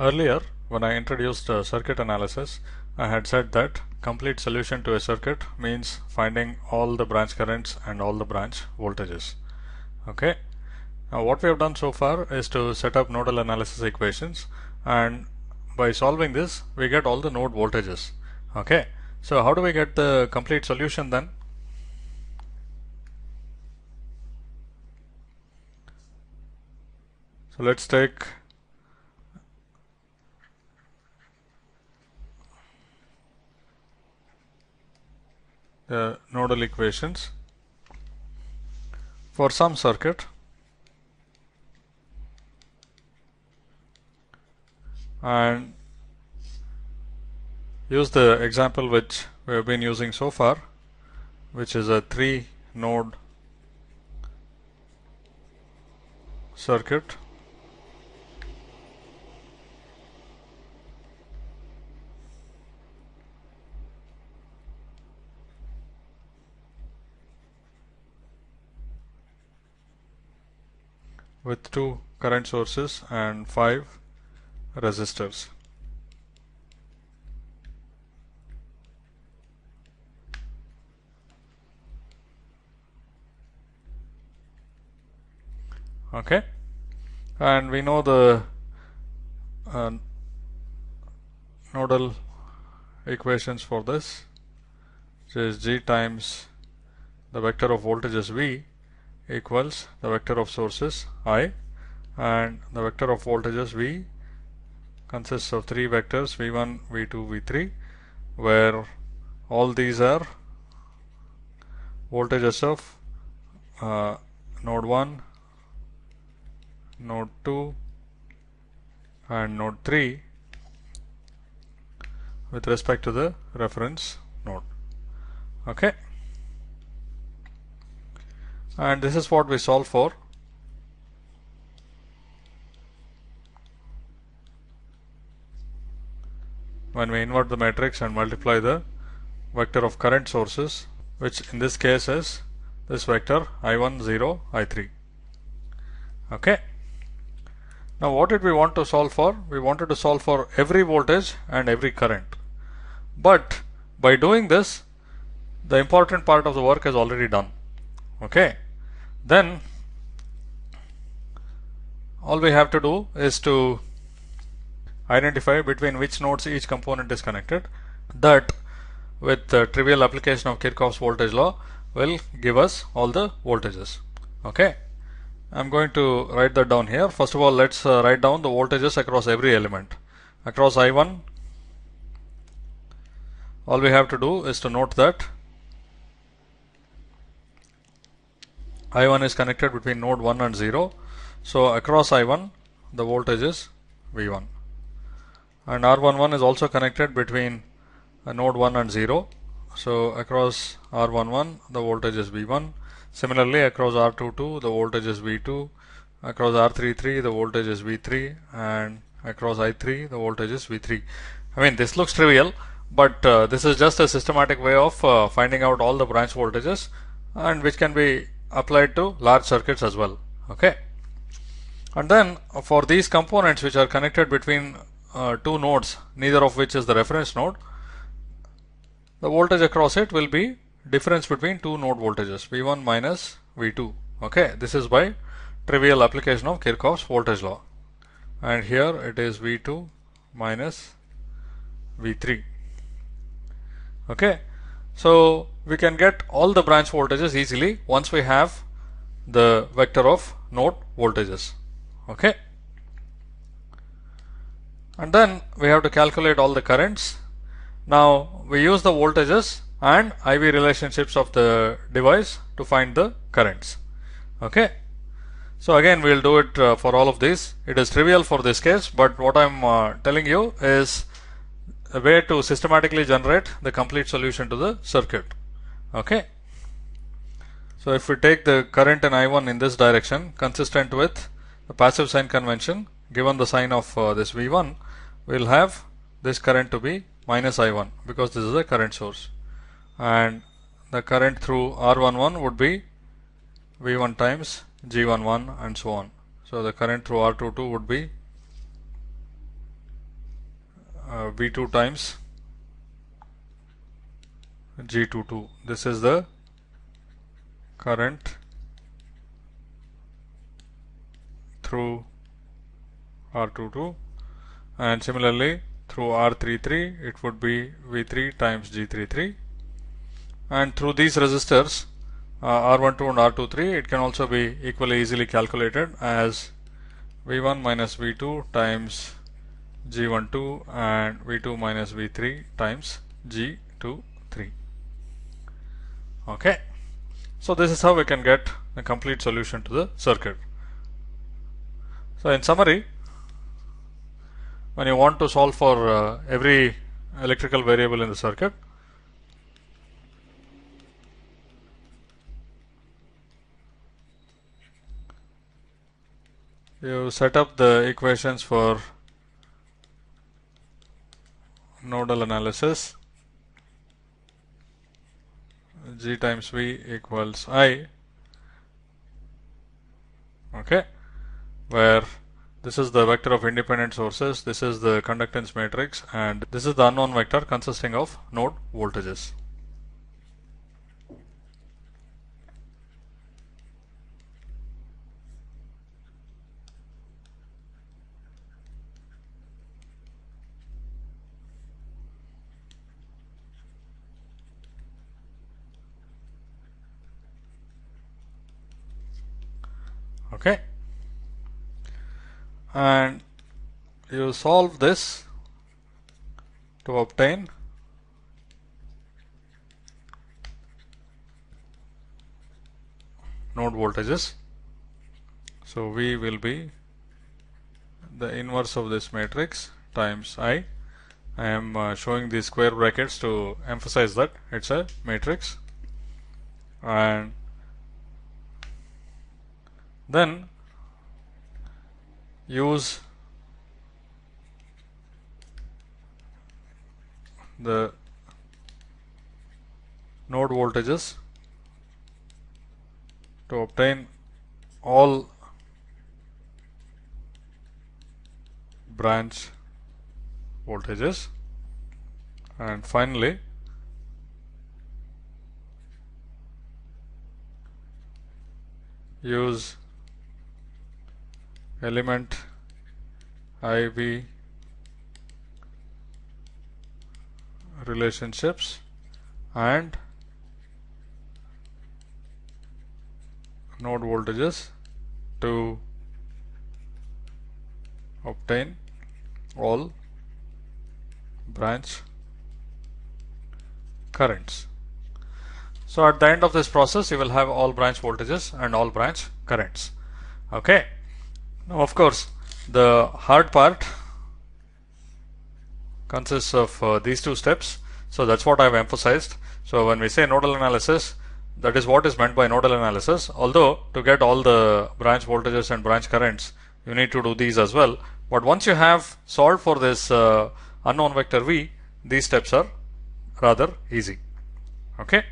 Earlier, when I introduced uh, circuit analysis, I had said that complete solution to a circuit means finding all the branch currents and all the branch voltages. Okay. Now what we have done so far is to set up nodal analysis equations and by solving this we get all the node voltages. Okay. So how do we get the complete solution then? So let's take the nodal equations for some circuit. And use the example which we have been using so far which is a three node circuit with two current sources and five resistors. Okay, and we know the uh, nodal equations for this, which is G times the vector of voltages V equals the vector of sources I and the vector of voltages V consists of three vectors V1, V2, V3 where all these are voltages of uh, node 1, node 2 and node 3 with respect to the reference node. Okay and this is what we solve for. When we invert the matrix and multiply the vector of current sources which in this case is this vector i1 0 i3 okay. Now what did we want to solve for? We wanted to solve for every voltage and every current. But by doing this the important part of the work is already done okay. Then all we have to do is to identify between which nodes each component is connected. That with the trivial application of Kirchhoff's voltage law will give us all the voltages. Okay. I'm going to write that down here. First of all let's uh, write down the voltages across every element. Across I1 all we have to do is to note that I1 is connected between node 1 and 0. So across I1 the voltage is V1 and R11 is also connected between node 1 and 0. So across R11 the voltage is V1. Similarly across R22 the voltage is V2. Across R33 the voltage is V3 and across I3 the voltage is V3. I mean this looks trivial but uh, this is just a systematic way of uh, finding out all the branch voltages and which can be applied to large circuits as well okay? And then for these components which are connected between uh, two nodes neither of which is the reference node the voltage across it will be difference between two node voltages V1 minus V2 okay? This is by trivial application of Kirchhoff's voltage law. And here it is V2 minus V3 okay? So we can get all the branch voltages easily once we have the vector of node voltages. Okay? And then we have to calculate all the currents. Now we use the voltages and IV relationships of the device to find the currents. Okay? So again we will do it uh, for all of these. It is trivial for this case but what I'm uh, telling you is a way to systematically generate the complete solution to the circuit okay. So if we take the current in I1 in this direction consistent with the passive sign convention given the sign of uh, this V1 we'll have this current to be minus I1 because this is a current source. And the current through R11 would be V1 times G11 and so on. So the current through R22 would be uh, V2 times G22 this is the current through R22 and similarly through R33 it would be V3 times G33 and through these resistors uh, R12 and R23 it can also be equally easily calculated as V1 minus V2 times G12 and V2 minus V3 times G23 okay. So this is how we can get a complete solution to the circuit. So in summary when you want to solve for uh, every electrical variable in the circuit you set up the equations for nodal analysis g times v equals i okay where this is the vector of independent sources, this is the conductance matrix and this is the unknown vector consisting of node voltages. Okay and you solve this to obtain node voltages. So V will be the inverse of this matrix times I. I am uh, showing these square brackets to emphasize that it's a matrix and then use the node voltages to obtain all branch voltages. And finally use element IV relationships and node voltages to obtain all branch currents. So at the end of this process you will have all branch voltages and all branch currents. Okay. Now of course the hard part consists of uh, these two steps. So that's what I've emphasized. So when we say nodal analysis, that is what is meant by nodal analysis. Although to get all the branch voltages and branch currents, you need to do these as well. But once you have solved for this uh, unknown vector V, these steps are rather easy. Okay.